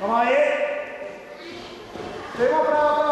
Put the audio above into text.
Vamos aí. Tem uma prova.